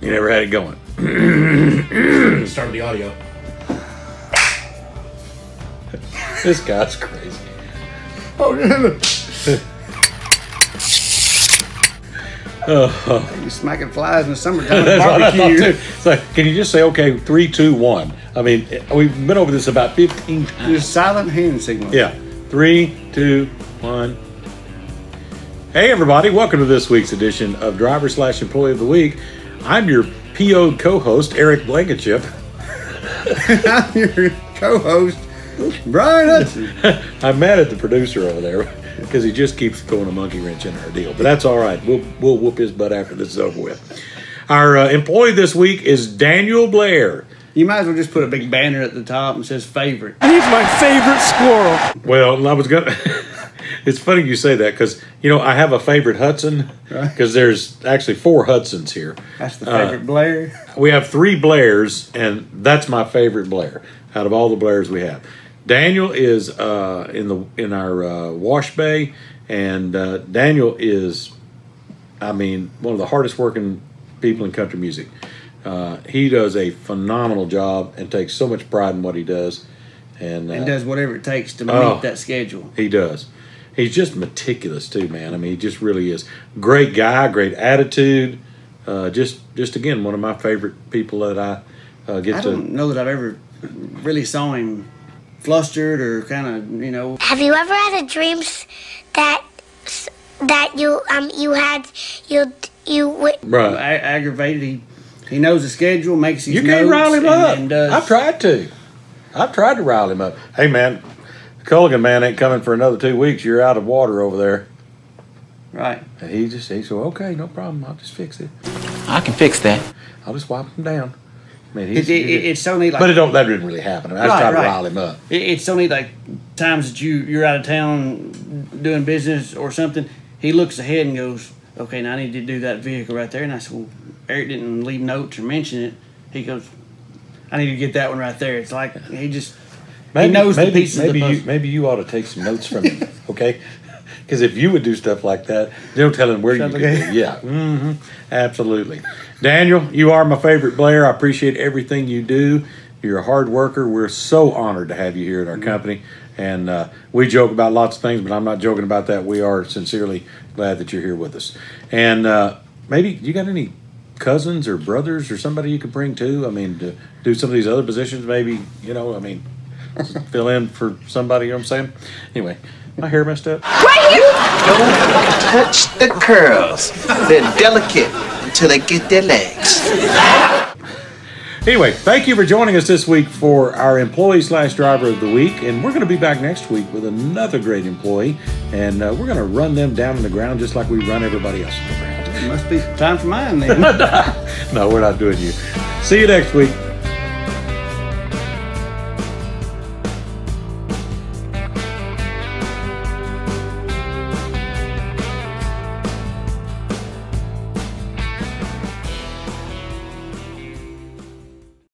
You never had it going. Start the audio. This guy's crazy. Oh, yeah. Oh, You're smacking flies in the summertime that's what I thought barbecue. too. It's like, can you just say, okay, three, two, one? I mean, we've been over this about 15 times. Just silent hand signals. Yeah. Three, two, one. Hey, everybody. Welcome to this week's edition of Driver slash Employee of the Week. I'm your PO'd co host, Eric Blankenship. I'm your co-host, Brian Hudson. I'm mad at the producer over there because he just keeps throwing a monkey wrench in our deal. But that's all right. We'll, we'll whoop his butt after this is over with. Our uh, employee this week is Daniel Blair. You might as well just put a big banner at the top and says favorite. He's my favorite squirrel. Well, I was gonna. it's funny you say that because you know I have a favorite Hudson because there's actually four Hudsons here. That's the Uh, favorite Blair. We have three Blairs, and that's my favorite Blair out of all the Blairs we have. Daniel is uh, in the in our uh, wash bay, and uh, Daniel is, I mean, one of the hardest working people in country music. Uh, he does a phenomenal job and takes so much pride in what he does, and, uh, And does whatever it takes to meet Oh. that schedule. he does. He's just meticulous too, man. I mean, he just really is. Great guy, great attitude. Uh, just, just again, one of my favorite people that I uh, get I to. don't know that I've ever really saw him flustered or kind of, you know. Have you ever had a dreams that that you um you had you you w- a- Right. aggravated. He he knows the schedule, makes his You can't rile him and, up. and does. I've tried to. I've tried to rile him up. Hey, man, the Culligan man ain't coming for another two weeks. You're out of water over there. Right. And he just, he said, okay, no problem. I'll just fix it. I can fix that. I'll just wipe him down. I mean, he's, it, it- it's so neat. Like, but it don't, that didn't really happen. I, mean, I just Right, tried to right. rile him up. It, it's only like times that you you're out of town doing business or something. He looks ahead and goes, "Okay, now I need to do that vehicle right there." And I said, "Well, Eric didn't leave notes or mention it." He goes, "I need to get that one right there." It's like he just Maybe, he knows maybe, the pieces maybe of the you maybe you ought to take some notes from him, okay? Because if you would do stuff like that, don't tell him where you Sounds could okay. be. Yeah, hmm absolutely. Daniel, you are my favorite Blair. I appreciate everything you do. You're a hard worker. We're so honored to have you here at Mm-hmm. our company, and uh, we joke about lots of things, but I'm not joking about that. We are sincerely glad that you're here with us. And uh, maybe you got any cousins or brothers or somebody you could bring too? I mean, to do some of these other positions, maybe you know. I mean, fill in for somebody. You know what I'm saying? Anyway, my hair messed up. Don't touch the curls. They're delicate until they get their legs. Anyway, thank you for joining us this week for our employee slash driver of the week, and we're going to be back next week with another great employee, and uh, we're going to run them down on the ground just like we run everybody else on the ground. It must be time for mine then. No, we're not doing you. See you next week.